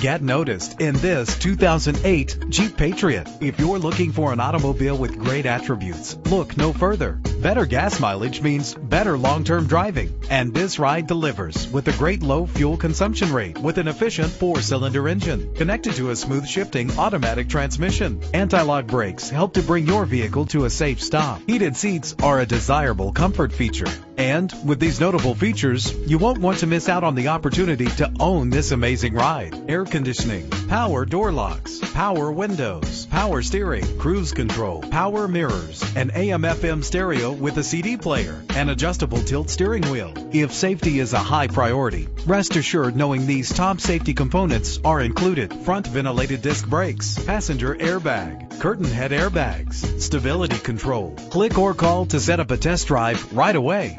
Get noticed in this 2008 Jeep Patriot. If you're looking for an automobile with great attributes, look no further. Better gas mileage means better long-term driving. And this ride delivers with a great low fuel consumption rate with an efficient four-cylinder engine connected to a smooth shifting automatic transmission. Anti-lock brakes help to bring your vehicle to a safe stop. Heated seats are a desirable comfort feature. And with these notable features, you won't want to miss out on the opportunity to own this amazing ride. Air conditioning, power door locks, power windows, power steering, cruise control, power mirrors, an AM FM stereo with a CD player, an adjustable tilt steering wheel. If safety is a high priority, rest assured knowing these top safety components are included. Front ventilated disc brakes, passenger airbag, curtain head airbags, stability control. Click or call to set up a test drive right away.